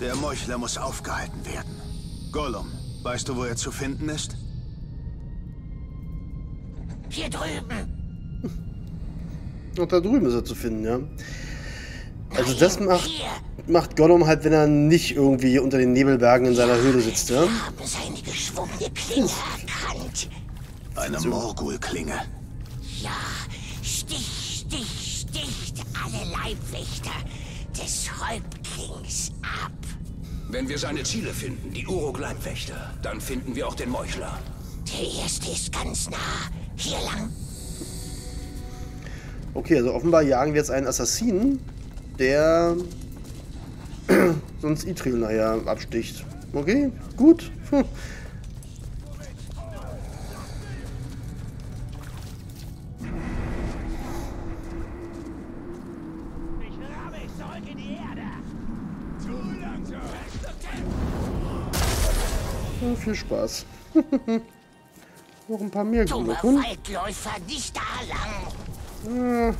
Der Meuchler muss aufgehalten werden. Gollum, weißt du, wo er zu finden ist? Hier drüben. Und da drüben ist er zu finden, ja. Also das macht, macht Gollum halt, wenn er nicht irgendwie unter den Nebelbergen in seiner Höhle sitzt, ja. Wir haben seine geschwungene Klinge erkannt. Eine Morgul-Klinge. Ja, Stich, Stich, sticht alle Leibwächter des Häuptlings ab. Wenn wir seine Ziele finden, die Uruk-Leibwächter, dann finden wir auch den Meuchler. Der erste ist ganz nah. Hier lang. Okay, also offenbar jagen wir jetzt einen Assassinen, der sonst Itril nachher absticht. Okay, gut. Hm. viel Spaß. Noch ein paar mehr Glucken. Waldläufer, nicht da lang. Ah,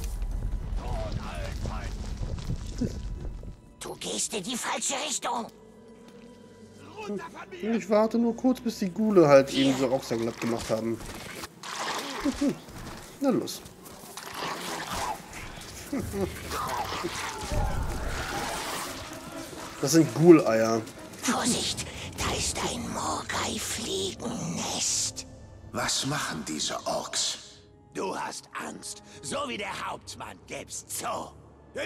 Du gehst in die falsche Richtung. ich warte nur kurz, bis die Gule halt eben so Rockstar glatt gemacht haben. Na los. Das sind Ghoul-Eier. Vorsicht, da ist ein Morgai-Fliegennest. Was machen diese Orks? Du hast Angst, so wie der Hauptmann gibst zu.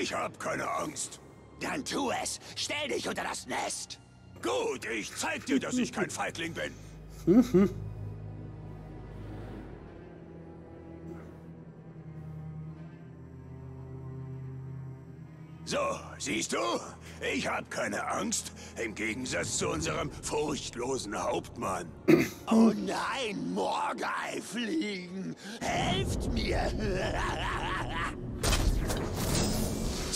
Ich hab keine Angst. Dann tu es. Stell dich unter das Nest. Gut, ich zeig dir, dass ich kein Feigling bin. So, siehst du? Ich hab keine Angst, im Gegensatz zu unserem furchtlosen Hauptmann. Oh nein, Morgai fliegen. Helft mir.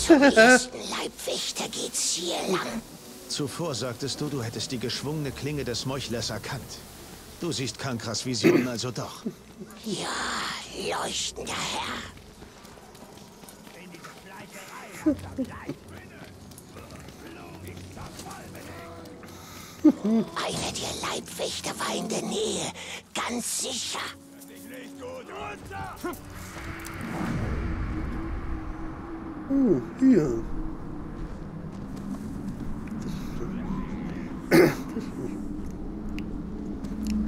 Leibwächter geht's hier lang. Zuvor sagtest du, du hättest die geschwungene Klinge des Meuchlers erkannt. Du siehst Kankras Visionen also doch. Ja, leuchtender Herr. Einer der Leibwächter war in der Nähe, ganz sicher. Oh, hier.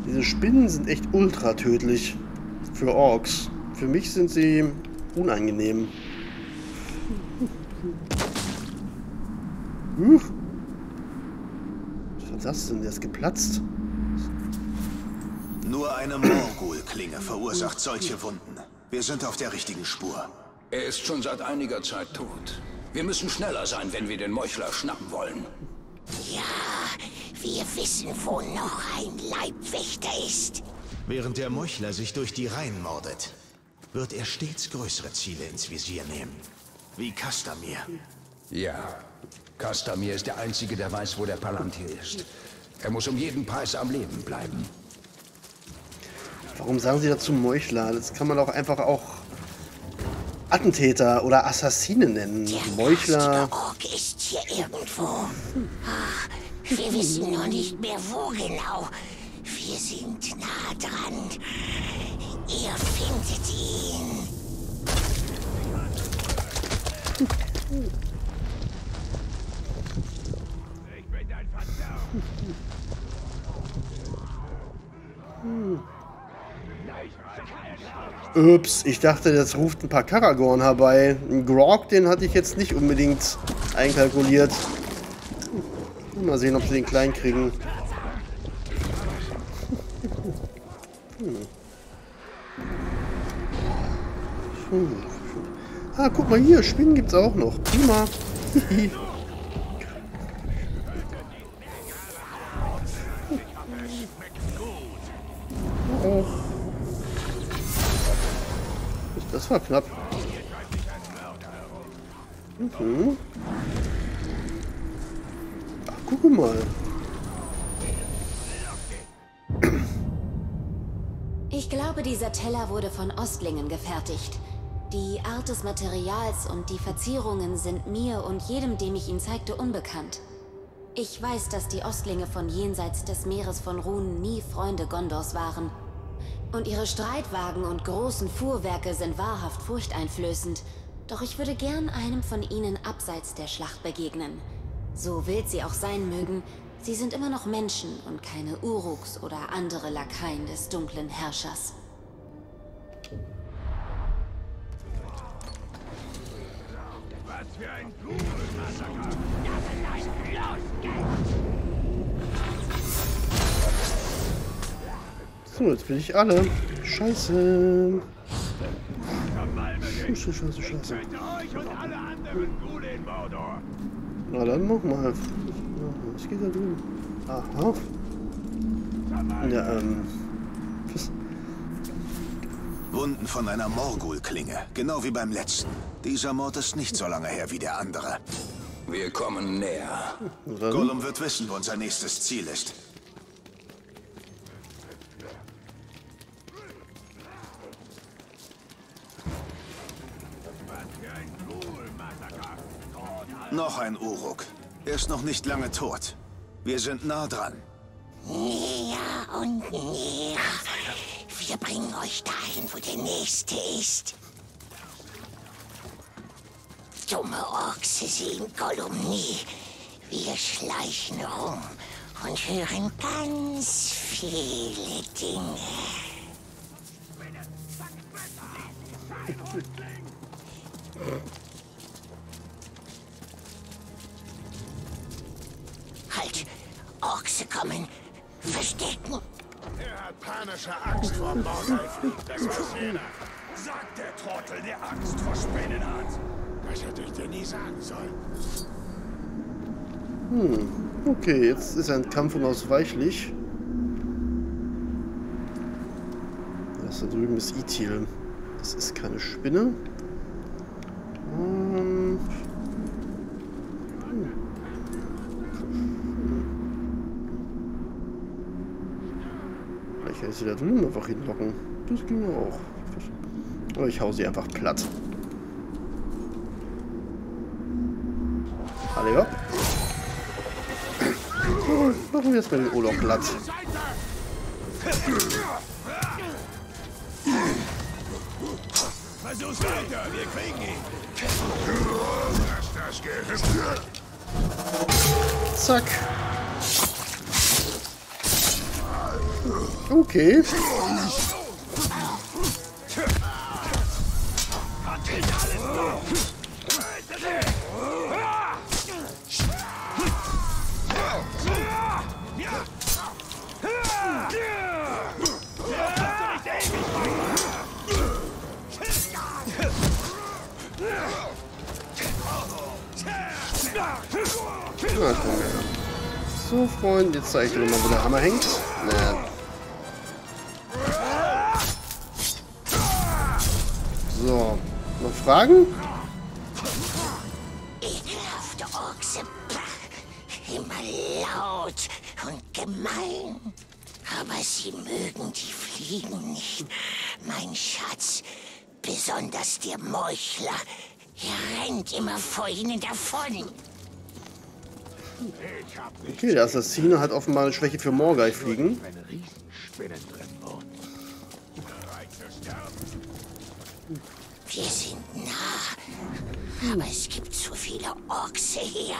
Diese Spinnen sind echt ultra tödlich für Orks. Für mich sind sie unangenehm. Huch. Was war das denn? Der ist geplatzt. Nur eine Morgul-Klinge verursacht solche Wunden. Wir sind auf der richtigen Spur. Er ist schon seit einiger Zeit tot. Wir müssen schneller sein, wenn wir den Meuchler schnappen wollen. Ja, wir wissen, wo noch ein Leibwächter ist. Während der Meuchler sich durch die Reihen mordet, wird er stets größere Ziele ins Visier nehmen. Wie Kastamir. Ja. Kastamir ist der Einzige, der weiß, wo der Palantir ist. Er muss um jeden Preis am Leben bleiben. Warum sagen sie dazu Meuchler? Das kann man auch einfach auch Attentäter oder Assassine nennen. Der Meuchler. Ork ist hier irgendwo. Ach, wir wissen nur nicht mehr, wo genau. Wir sind nah dran. Ihr findet ihn. Ups, ich dachte, das ruft ein paar Karagorn herbei. Ein Grog, den hatte ich jetzt nicht unbedingt einkalkuliert. Mal sehen, ob sie den klein kriegen. Hm. Ah, guck mal hier, Spinnen gibt's auch noch. Prima. War knapp. Mhm. Ach, guck mal. Ich glaube, dieser Teller wurde von Ostlingen gefertigt. Die Art des Materials und die Verzierungen sind mir und jedem, dem ich ihn zeigte, unbekannt. Ich weiß, dass die Ostlinge von jenseits des Meeres von Runen nie Freunde Gondors waren. Und ihre Streitwagen und großen Fuhrwerke sind wahrhaft furchteinflößend. Doch ich würde gern einem von ihnen abseits der Schlacht begegnen. So wild sie auch sein mögen, sie sind immer noch Menschen und keine Uruks oder andere Lakaien des dunklen Herrschers. Was für ein Gruselmassaker! So, jetzt bin ich alle. Scheiße. Scheiße, scheiße, scheiße. Na dann mach mal. Was geht da drüben? Aha. Ja, ähm. Was? Wunden von einer Morgul-Klinge, genau wie beim letzten. Dieser Mord ist nicht so lange her wie der andere. Wir kommen näher. Gollum wird wissen, wo unser nächstes Ziel ist. Noch ein Uruk. Er ist noch nicht lange tot. Wir sind nah dran. Näher und näher. Wir bringen euch dahin, wo der Nächste ist. Dumme Ochse sehen Gollum nie. Wir schleichen rum und hören ganz viele Dinge. Halt! Ochse kommen! Verstecken! Er hat panische Angst vor Morgreif. Das weiß jeder. Sagt der Trottel, der Angst vor Spinnen hat. Das hätte ich dir nie sagen sollen. Okay, jetzt ist ein Kampf unausweichlich. Das da drüben ist Itil. Das ist keine Spinne. Ähm. Hm. Vielleicht kann ich sie da drüben einfach hinlocken. Das ging ja auch. Oder ich hau sie einfach platt. Alle hopp. Machen wir jetzt mal den Urlaub platt. Versuch's weiter, wir kriegen ihn. Lass das Gehüpfe. Zack. Okay. So, Freund, jetzt zeige ich dir mal, wo der Hammer hängt. Na. So, noch Fragen? Ekelhafte Ochse. Immer laut und gemein. Aber sie mögen die Fliegen nicht. Mein Schatz. Besonders der Meuchler. Er rennt immer vor ihnen davon. Okay, der Assassine hat offenbar eine Schwäche für Morgai fliegen. Eine Riesenspinne drin wohnt. Bereit zu sterben? Wir sind nah. Aber es gibt zu viele Ochse hier.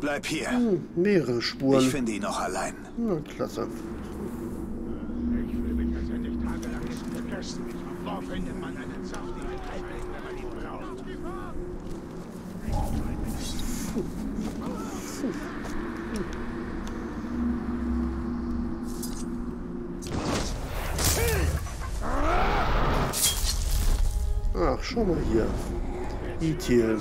Bleib hier. Mehrere Ich Spuren. finde ihn noch allein. Na, klasse. Schau mal hier. Itil.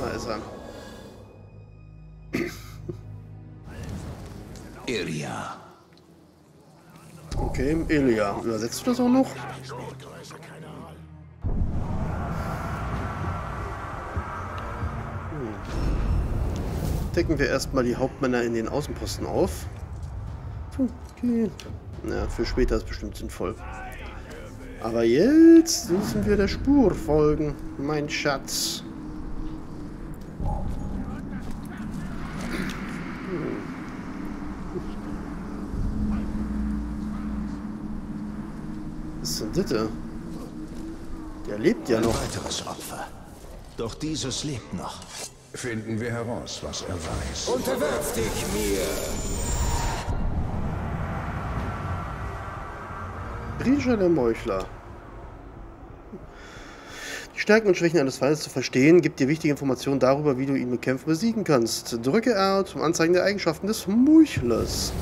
Da ist er. Iria. Okay, Elia. Übersetzt du das auch noch? Hm. Decken wir erstmal die Hauptmänner in den Außenposten auf. Okay. Ja, für später ist bestimmt sinnvoll. Aber jetzt müssen wir der Spur folgen, mein Schatz. Was ist denn das? Der lebt ja noch. Ein weiteres Opfer. Doch dieses lebt noch. Finden wir heraus, was er weiß. Unterwerf dich mir! Grisha der Meuchler. Die Stärken und Schwächen eines Feindes zu verstehen, gibt dir wichtige Informationen darüber, wie du ihn bekämpfen und besiegen kannst. Drücke R zum Anzeigen der Eigenschaften des Meuchlers.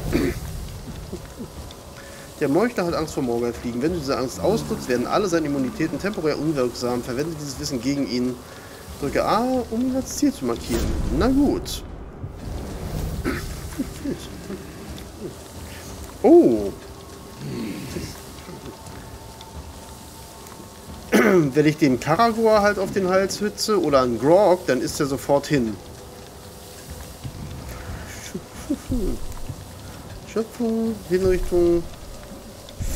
Der Meuchler hat Angst vor Morgenfliegen. Wenn du diese Angst ausnutzt, werden alle seine Immunitäten temporär unwirksam. Verwende dieses Wissen gegen ihn. Drücke A, um ihn als Ziel zu markieren. Na gut. Oh, wenn ich den Karagor halt auf den Hals hütze oder einen Grog, dann ist er sofort hin. Schöpfung, Hinrichtung,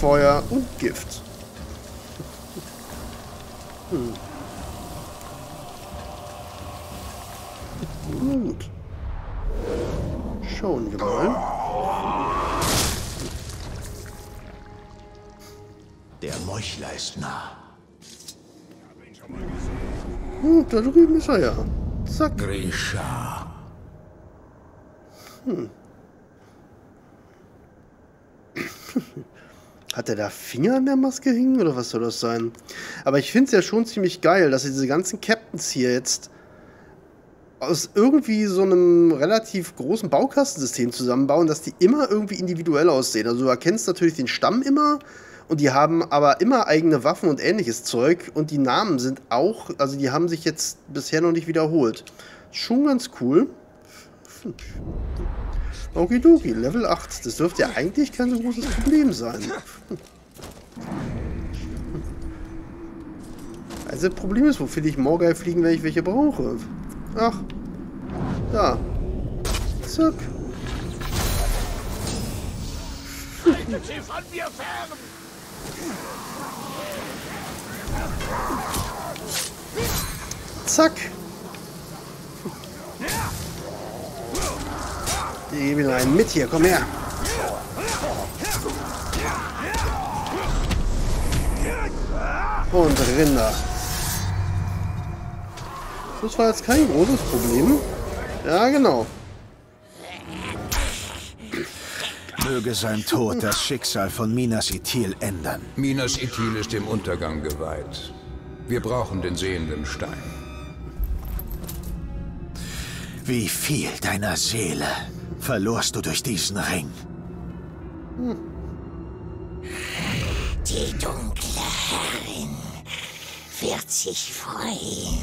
Feuer und Gift. Hm, da drüben ist er ja. Zack. Grisha. Hat er da Finger an der Maske hängen oder was soll das sein? Aber ich finde es ja schon ziemlich geil, dass sie diese ganzen Captains hier jetzt aus irgendwie so einem relativ großen Baukastensystem zusammenbauen, dass die immer irgendwie individuell aussehen. Also du erkennst natürlich den Stamm immer und die haben aber immer eigene Waffen und ähnliches Zeug und die Namen sind auch, also die haben sich jetzt bisher noch nicht wiederholt. Schon ganz cool. Okidoki, Level 8. Das dürfte ja eigentlich kein so großes Problem sein. Also das Problem ist, wo finde ich Morgai fliegen, wenn ich welche brauche? Ach, da. Zack. Haltet sie von mir fern! Zack. Die ihm einen mit hier, komm her. Und Rinder. Das war jetzt kein großes Problem. Ja, genau. Möge sein Tod das Schicksal von Minas Ithil ändern. Minas Ithil ist dem Untergang geweiht. Wir brauchen den sehenden Stein. Wie viel deiner Seele verlorst du durch diesen Ring? Die dunkle Herrin wird sich freuen.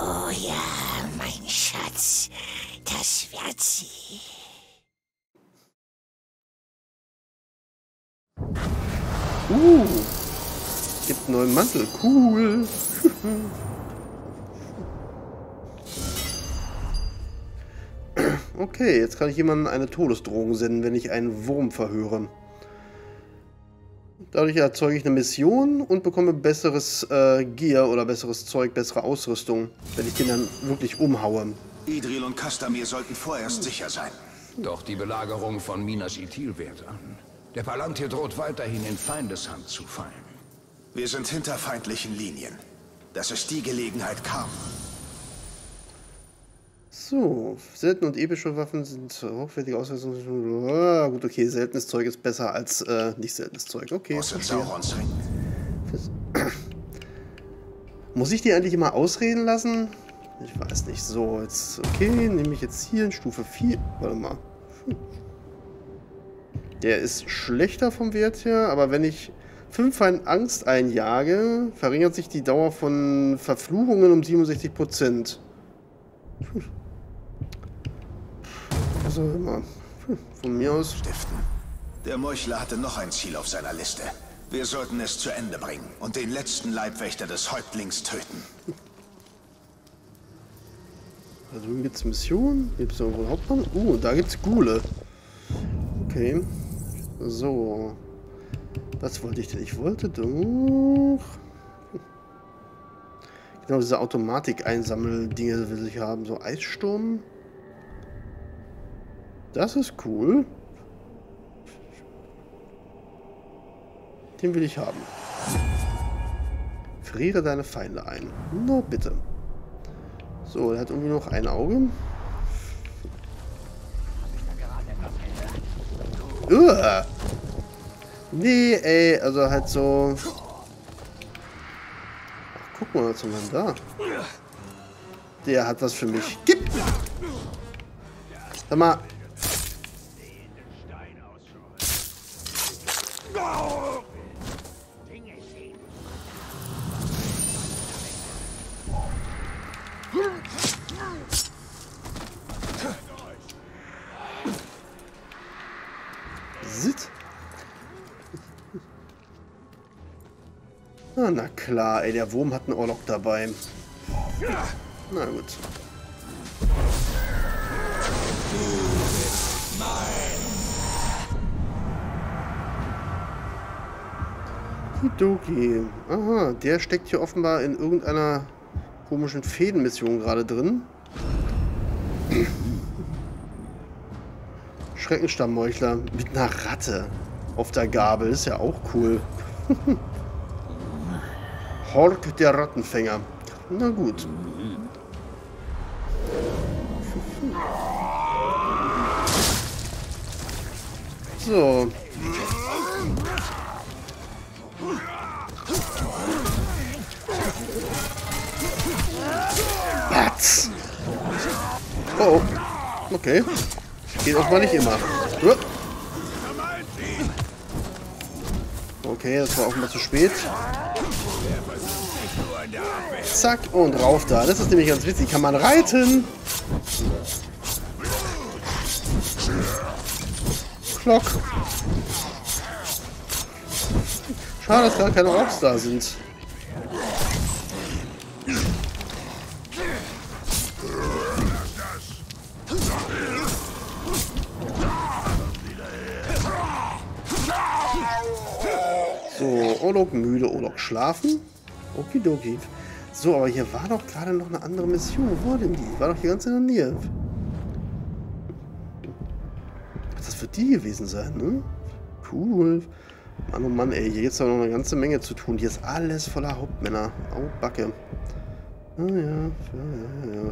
Oh ja, mein Schatz, das wird sie. Uh. Gibt einen neuen Mantel. Cool. Okay, jetzt kann ich jemandem eine Todesdrohung senden, wenn ich einen Wurm verhöre. Dadurch erzeuge ich eine Mission und bekomme besseres äh, Gear oder besseres Zeug, bessere Ausrüstung, wenn ich den dann wirklich umhaue. Idril und Kastamir sollten vorerst sicher sein. Doch die Belagerung von Minas Ithil währt an. Der Palantir droht weiterhin in Feindeshand zu fallen. Wir sind hinter feindlichen Linien. Das ist die Gelegenheit kaum. So, seltene und epische Waffen sind hochwertige Ausrüstung. Ah, gut, okay, seltenes Zeug ist besser als äh, nicht seltenes Zeug. Okay. Saurons Ring. Muss ich die eigentlich immer ausreden lassen? Ich weiß nicht. So, jetzt, okay, nehme ich jetzt hier in Stufe 4. Warte mal. Der ist schlechter vom Wert her, aber wenn ich 5 Feind Angst einjage, verringert sich die Dauer von Verfluchungen um 67%. Hm. Also immer. Hm, Von mir aus. Stiften. Der Meuchler hatte noch ein Ziel auf seiner Liste. Wir sollten es zu Ende bringen und den letzten Leibwächter des Häuptlings töten. Da drüben gibt es Missionen. Gibt es irgendwo einen Hauptmann? Uh, da gibt es Gule. Okay. So. Was wollte ich denn? Ich wollte doch... Genau, diese Automatik-Einsammel-Dinge will ich haben. So Eissturm. Das ist cool. Den will ich haben. Friere deine Feinde ein. Na bitte. So, er hat irgendwie noch ein Auge. Uah. Nee, ey, also halt so... Ach, guck mal, was denn da? Der hat was für mich. Gib! Sag mal. Sit. Na klar, ey, der Wurm hat einen Orlok dabei. Na gut. Kidoki. Aha, der steckt hier offenbar in irgendeiner komischen Fädenmission gerade drin. Schreckenstammmeuchler mit einer Ratte auf der Gabel. Ist ja auch cool. Hork der Rattenfänger. Na gut. So. Batz. Oh. Okay. Geht auch mal nicht immer. Okay, das war mal zu spät. Zack und rauf da. Das ist nämlich ganz witzig. Kann man reiten. Klock. Schade, dass gar keine Orks da sind. So, Olok müde, Olok schlafen. Okidoki. So, aber hier war doch gerade noch eine andere Mission. Wo war denn die? War doch hier ganz in der Nähe. Das wird die gewesen sein, ne? Cool. Mann, oh Mann, ey. Hier ist doch noch eine ganze Menge zu tun. Hier ist alles voller Hauptmänner. Au, Backe. Ah, ja. Ja, ja, ja.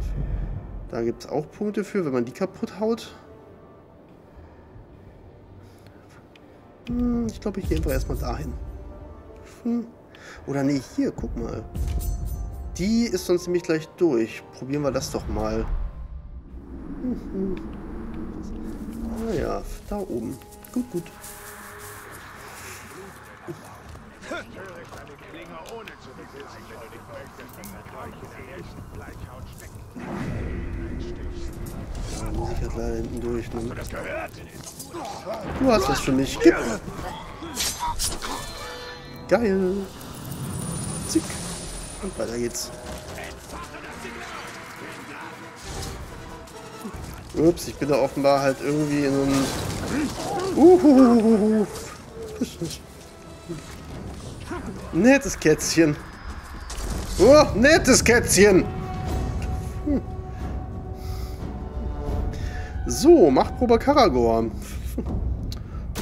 Da gibt es auch Punkte für, wenn man die kaputt haut. Hm, ich glaube, ich gehe einfach erstmal dahin. Hm. Oder nee, hier, guck mal. Die ist sonst nämlich gleich durch. Probieren wir das doch mal. Mhm. Ah ja, da oben. Gut, gut. Ich jetzt leider hinten durch. Ne? Du hast was für mich. Gib. Geil. Zick. Und weiter geht's. Ups, ich bin da offenbar halt irgendwie in einem... Uhuhuhu. Nettes Kätzchen. Oh, nettes Kätzchen. Hm. So, Machtprobe Karagor.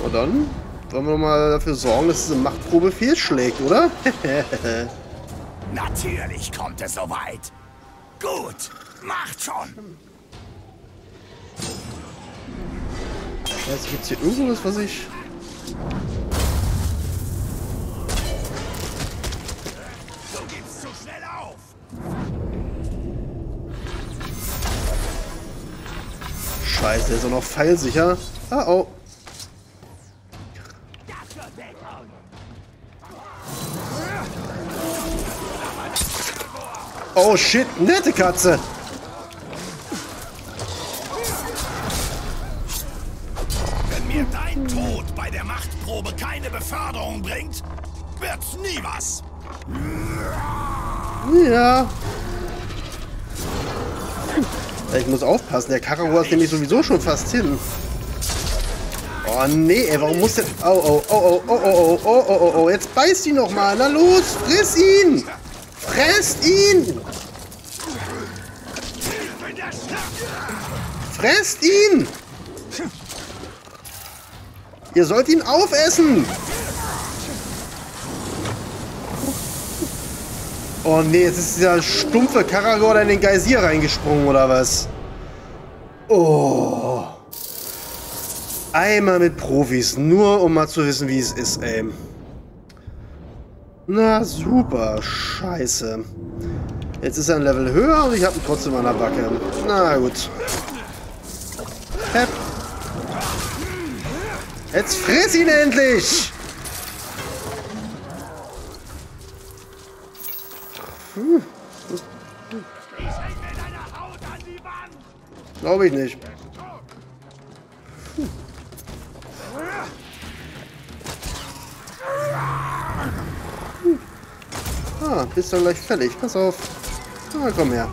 Na dann wollen wir mal dafür sorgen, dass diese Machtprobe fehlschlägt, oder? Natürlich kommt es soweit. Gut, macht schon. Jetzt gibt es hier irgendwas, was ich... Du gibst zu schnell auf. Scheiße, der ist auch noch pfeilsicher. Ah, oh. Oh shit, nette Katze. Wenn mir dein Tod bei der Machtprobe keine Beförderung bringt, wird's nie was. Ja. Ich muss aufpassen, der Karahu ist nämlich sowieso schon fast hin. Oh nee, ey, warum muss der... Oh, oh, oh, oh, oh, oh, oh, oh, oh, oh, jetzt beißt ihn noch mal. Na los, friss ihn! Fresst ihn! Fresst ihn! Ihr sollt ihn aufessen! Oh ne, jetzt ist dieser stumpfe Karagor in den Geysir reingesprungen, oder was? Oh. Einmal mit Profis, nur um mal zu wissen, wie es ist, ey. Na super, scheiße. Jetzt ist er ein Level höher und ich habe ihn trotzdem an der Backe. Na gut. Hepp. Jetzt friss ihn endlich! Hm. Glaube ich nicht. Ah, bist du gleich fertig. Pass auf. Ah, komm her.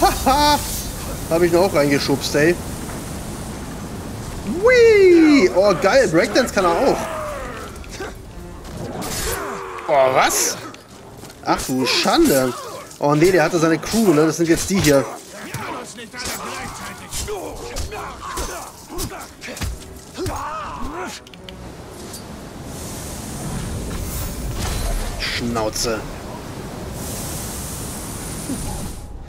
Haha! Habe ich noch auch reingeschubst, ey. Whee! Oh, geil. Breakdance kann er auch. Oh, was? Ach du Schande. Oh nee, der hatte seine Crew, ne? Das sind jetzt die hier. 脑子